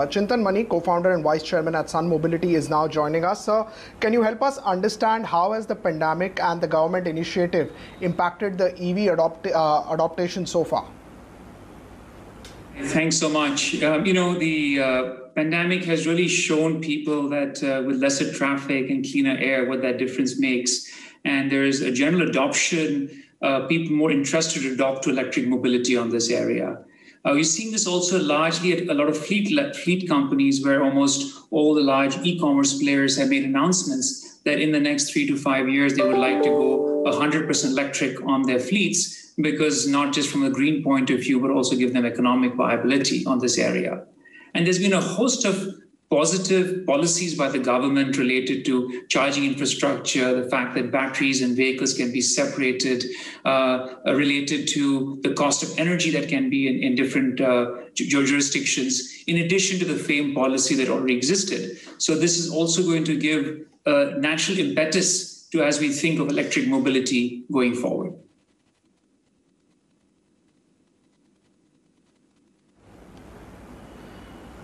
Uh, Chetan Maini, co-founder and vice chairman at Sun Mobility, is now joining us. Sir, can you help us understand how has the pandemic and the government initiative impacted the EV adopt, uh, adaptation so far? Thanks so much. Um, you know, the uh, pandemic has really shown people that uh, with lesser traffic and cleaner air, what that difference makes. And there is a general adoption, uh, people more interested to adopt to electric mobility on this area. Uh, we're seeing this also largely at a lot of fleet fleet companies, where almost all the large e-commerce players have made announcements that in the next three to five years they would like to go 100% electric on their fleets, because not just from a green point of view, but also give them economic viability on this area. And there's been a host of positive policies by the government related to charging infrastructure, the fact that batteries and vehicles can be separated, uh, related to the cost of energy that can be in, in different uh, jurisdictions, in addition to the FAME policy that already existed. So this is also going to give a natural impetus to as we think of electric mobility going forward.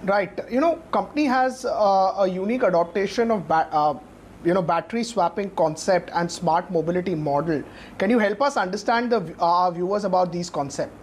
Right. You know, company has uh, a unique adaptation of uh, you know battery swapping concept and smart mobility model. Can you help us understand the our viewers about these concepts?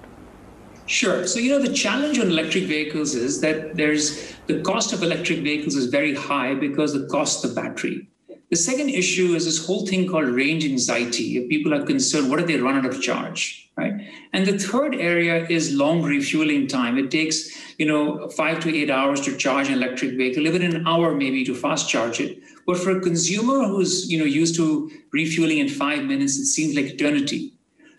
Sure. So, you know, the challenge on electric vehicles is that there's the cost of electric vehicles is very high because the cost of battery. The second issue is this whole thing called range anxiety. If people are concerned, what if they run out of charge, right? And the third area is long refueling time. It takes, you know, five to eight hours to charge an electric vehicle, even an hour maybe to fast charge it. But for a consumer who's, you know, used to refueling in five minutes, it seems like eternity.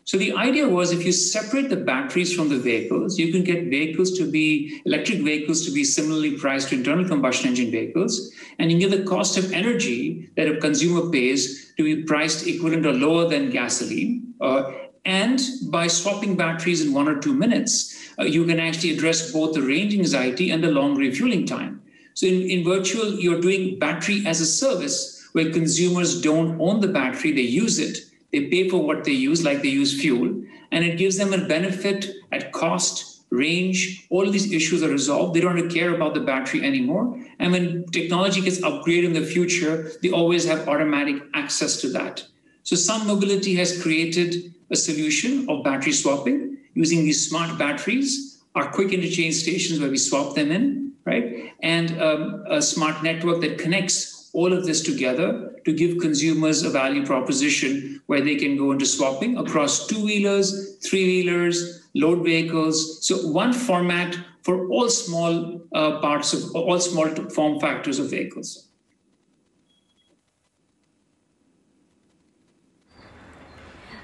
So the idea was if you separate the batteries from the vehicles, you can get vehicles to be electric vehicles to be similarly priced to internal combustion engine vehicles, and you get the cost of energy that a consumer pays to be priced equivalent or lower than gasoline. Uh, and by swapping batteries in one or two minutes, uh, you can actually address both the range anxiety and the long refueling time. So in, in virtual, you're doing battery as a service where consumers don't own the battery, they use it they pay for what they use, like they use fuel, and it gives them a benefit at cost, range. All these issues are resolved. They don't care about the battery anymore. And when technology gets upgraded in the future, they always have automatic access to that. So Sun Mobility has created a solution of battery swapping using these smart batteries, our quick interchange stations where we swap them in, right? And um, a smart network that connects all of this together to give consumers a value proposition where they can go into swapping across two wheelers, three wheelers, load vehicles. So, one format for all small uh, parts of all small form factors of vehicles.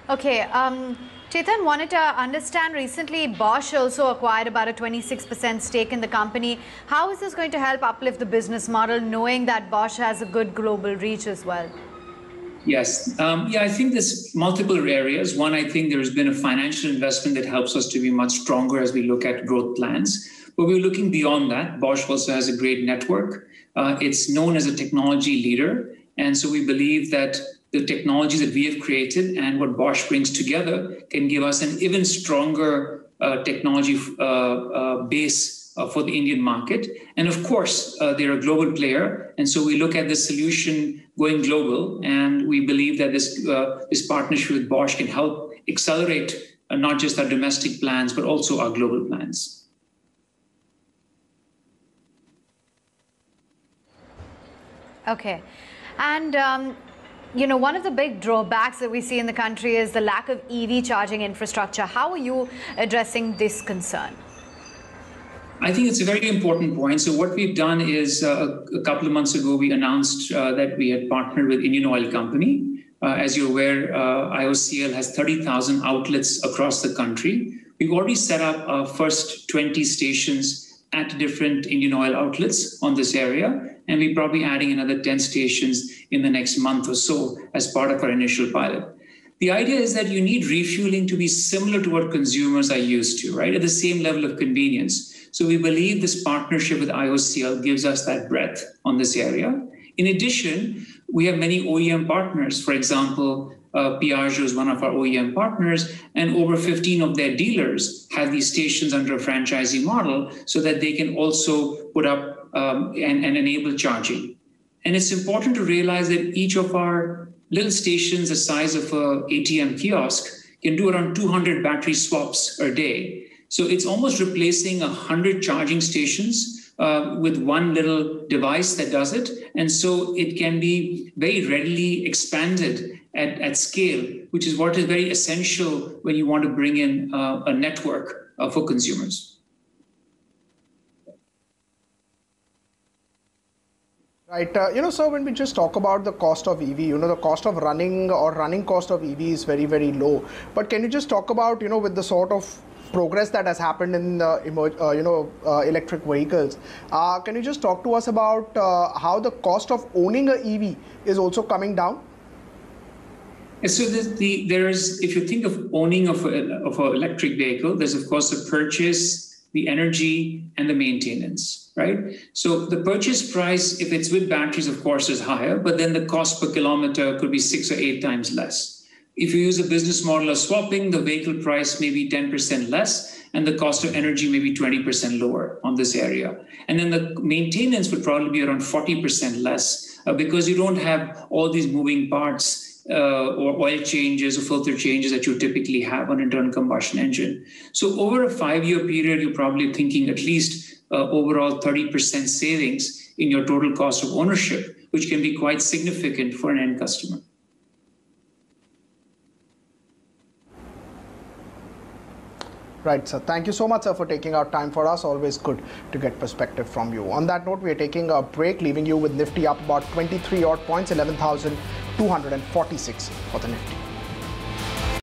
Okay. Um, Chetan wanted to understand recently Bosch also acquired about a 26% stake in the company. How is this going to help uplift the business model knowing that Bosch has a good global reach as well? Yes. Um, yeah, I think there's multiple areas. One, I think there's been a financial investment that helps us to be much stronger as we look at growth plans. But we're looking beyond that. Bosch also has a great network. Uh, it's known as a technology leader. And so we believe that the technologies that we have created and what Bosch brings together can give us an even stronger uh, technology uh, uh, base uh, for the Indian market. And of course, uh, they're a global player. And so we look at this solution going global. And we believe that this, this partnership with Bosch can help accelerate not just our domestic plans, but also our global plans. Okay. And um, you know, one of the big drawbacks that we see in the country is the lack of EV charging infrastructure. How are you addressing this concern? I think it's a very important point. So, what we've done is uh, a couple of months ago, we announced uh, that we had partnered with Indian Oil Company. Uh, as you're aware, uh, IOCL has 30,000 outlets across the country. We've already set up our first 20 stations at different Indian Oil outlets on this area and we're probably adding another 10 stations in the next month or so as part of our initial pilot. The idea is that you need refueling to be similar to what consumers are used to, right? At the same level of convenience. So we believe this partnership with IOCL gives us that breadth on this area. In addition, we have many OEM partners. For example, uh, Piaggio is one of our OEM partners, and over 15 of their dealers have these stations under a franchising model so that they can also put up um, and, and enable charging. And it's important to realize that each of our little stations the size of a ATM kiosk can do around 200 battery swaps a day. So it's almost replacing 100 charging stations uh, with one little device that does it. And so it can be very readily expanded at, at scale, which is what is very essential when you want to bring in uh, a network uh, for consumers. Right. Uh, you know, so when we just talk about the cost of EV, you know, the cost of running or running cost of EV is very, very low. But can you just talk about, you know, with the sort of progress that has happened in uh, you know uh, electric vehicles. Uh, can you just talk to us about uh, how the cost of owning a EV is also coming down? So the, the, there's if you think of owning of of an electric vehicle, there's of course the purchase, the energy, and the maintenance, right? So the purchase price, if it's with batteries, of course, is higher, but then the cost per kilometer could be six or eight times less. If you use a business model of swapping, the vehicle price may be 10% less and the cost of energy may be 20% lower on this area. And then the maintenance would probably be around 40% less uh, because you don't have all these moving parts uh, or oil changes or filter changes that you typically have on internal combustion engine. So over a five-year period, you're probably thinking at least uh, overall 30% savings in your total cost of ownership, which can be quite significant for an end customer. Right, sir. Thank you so much, sir, for taking out time for us. Always good to get perspective from you. On that note, we are taking a break, leaving you with Nifty up about 23 odd points, 11,246 for the Nifty.